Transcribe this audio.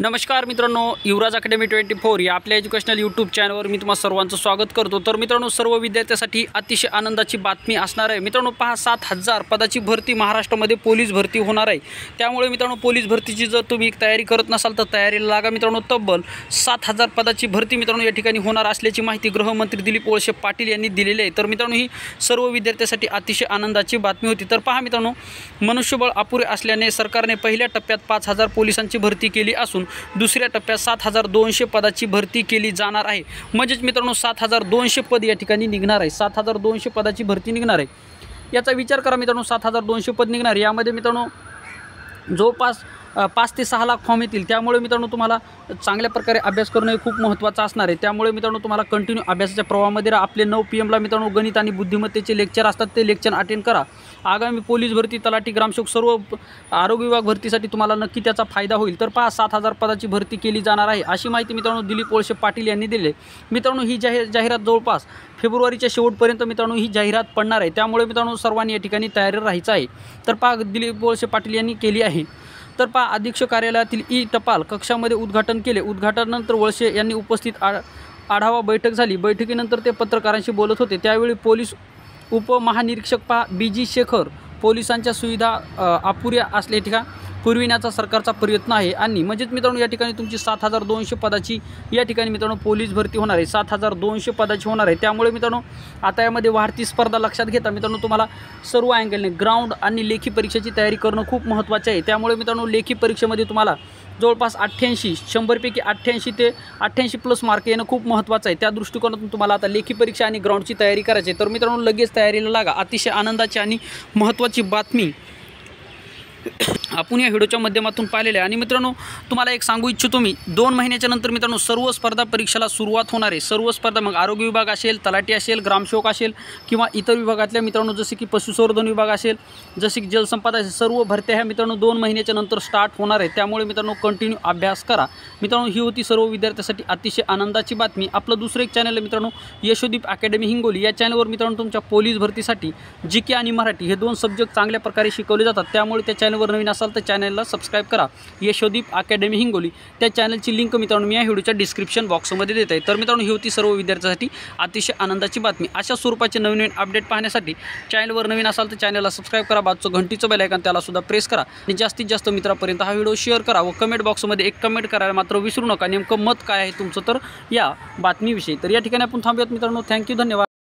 नमस्कार मित्रांनो युवराज academy twenty four या आपल्या एज्युकेशनल यूट्यूब चॅनलवर मी तुम्हाला सर्वांचं स्वागत करतो. तर मित्रांनो सर्व विद्यार्थ्यासाठी अतिशय आनंदाची बातमी असणार आहे. मित्रांनो पहा सात हजार पदाची भरती महाराष्ट्रामध्ये पोलीस भरती होणार आहे. त्यामुळे मित्रांनो पोलीस भरतीची जर तुम्ही तयारी करत नसाल तर तयारीला लागा मित्रांनो तब्बल सात हजार पदाची भरती मित्रांनो या ठिकाणी होणार असल्याची माहिती गृहमंत्री दिलीप वळसे पाटील यांनी दिलेली आहे. तर मित्रांनो ही सर्व विद्यार्थ्यासाठी अतिशय आनंदाची बातमी होती. तर पहा मित्रांनो मनुष्यबळ अपुरे असल्याने सरकारने पहिल्या टप्प्यात पाच हजार पोलिसांची भरती केली असून दुसऱ्या टप्प्यात सात हजार दोनशे पदाची भरती केली जाणार आहे. म्हणजेच मित्रांनो सात हजार दोनशे पद या ठिकाणी निघणार आहे. सात हजार दोनशे पदाची भरती निघणार आहे. याचा विचार करा मित्रांनो सात हजार दोनशे पद निघणार यामध्ये मित्रांनो जवळपास पाच ते सहा लाख फॉर्म येतील. त्यामुळे मित्रांनो तुम्हाला चांगल्या प्रकारे अभ्यास करणं हे खूप महत्त्वाचं असणार आहे. त्यामुळे मित्रांनो तुम्हाला कंटिन्यू अभ्यासाच्या प्रवाहामध्ये राहा. आपले नऊ पी एमला मित्रांनो गणित आणि बुद्धिमत्तेचे लेक्चर असतात. ते लेक्चर अटेंड करा. आगामी पोलीस भरती तलाठी ग्रामसेवक सर्व आरोग्य विभाग भरतीसाठी तुम्हाला नक्की त्याचा फायदा होईल. तर पहा सात हजार पदाची भरती केली जाणार आहे. अशी माहिती मित्रांनो दिलीप ओळशे पाटील यांनी दिली आहे. मित्रांनो ही जाहीर जाहिरात जवळपास फेब्रुवारीच्या शेवटपर्यंत मित्रांनो ही जाहिरात पडणार आहे. त्यामुळे मित्रांनो सर्वांनी या ठिकाणी तयारी राहायचं आहे. तर पहा दिलीप वळसे पाटील यांनी केली आहे. तर पा अधीक्षक कार्यालयातील ई टपाल कक्षामध्ये उद्घाटन केले. उद्घाटनानंतर वळसे यांनी उपस्थित आ आढावा बैठक झाली. बैठकीनंतर ते पत्रकारांशी बोलत होते. त्यावेळी पोलीस उपमहानिरीक्षक पा बी जी शेखर पोलिसांच्या सुविधा अपुऱ्या असल्या ठिका पुरविण्याचा सरकारचा प्रयत्न आहे. आणि म्हणजेच मित्रांनो या ठिकाणी तुमची सात हजार दोनशे पदाची या ठिकाणी मित्रांनो पोलीस भरती होणार आहे. सात हजार दोनशे पदाची होणार आहे. त्यामुळे मित्रांनो आता यामध्ये वाढती स्पर्धा लक्षात घेता मित्रांनो तुम्हाला सर्व अँगलने ग्राउंड आणि लेखी परीक्षेची तयारी करणं खूप महत्त्वाचे आहे. त्यामुळे मित्रांनो लेखी परीक्षेमध्ये तुम्हाला जवळपास अठ्ठ्याऐंशी शंभरपैकी अठ्ठ्याऐंशी ते अठ्ठ्याऐंशी प्लस मार्क येणं खूप महत्त्वाचं आहे. त्या दृष्टिकोनातून तुम्हाला आता लेखी परीक्षा आणि ग्राउंडची तयारी करायची आहे. तर मित्रांनो लगेच तयारीला लागा. अतिशय आनंदाची आणि महत्त्वाची बातमी. आपण या व्हिडिओच्या माध्यमातून पाहिलेलं आहे. आणि मित्रांनो तुम्हाला एक सांगू इच्छितो मी. दोन महिन्याच्या नंतर मित्रांनो सर्व स्पर्धा परीक्षेला सुरुवात होणार आहे. सर्व स्पर्धा मग आरोग्य विभाग असेल तलाठी असेल ग्रामसेवक असेल किंवा इतर विभागातल्या मित्रांनो जसे की पशुसंवर्धन विभाग असेल जसे की जलसंपदा असेल सर्व भरत्या ह्या मित्रांनो दोन महिन्याच्या नंतर स्टार्ट होणार आहे. त्यामुळे मित्रांनो कंटिन्यू अभ्यास करा. मित्रांनो ही होती सर्व विद्यार्थ्यांसाठी अतिशय आनंदाची बातमी. आपलं दुसरं एक चॅनल आहे मित्रांनो यशोदीप अकॅडमी हिंगोली. या चॅनलवर मित्रांनो तुमच्या पोलीस भरतीसाठी जी के आणि मराठी हे दोन सब्जेक्ट चांगल्या प्रकारे शिकवले जातात. त्यामुळे त्या चॅनलवर नवीन असाल तर चॅनलला सबस्क्राईब करा. यशोदीप अकॅडमी हिंगोली. त्या चॅनलची लिंक मित्रांनो मी या व्हिडिओच्या डिस्क्रिप्शन बॉक्समध्ये देत आहे. तर मित्रांनो ही होती सर्व विद्यार्थ्यांसाठी अतिशय आनंदाची बातमी. अशा स्वरूपाचे नवीन नवीन अपडेट पाहण्यासाठी चॅनलवर नवीन असाल तर चॅनलला सबस्क्राईब करा. बाजूचं घंटीचं बेलायकन ऐकन त्याला सुद्धा प्रेस करा. आणि जास्तीत जास्त मित्रापर्यंत हा व्हिडिओ शेअर करा व कमेंट बॉक्समध्ये एक कमेंट करायला मात्र विसरू नका. नेमकं मत काय आहे तुमचं? तर या बातमीविषयी. तर या ठिकाणी आपण थांबूयात मित्रांनो. थँक्यू धन्यवाद.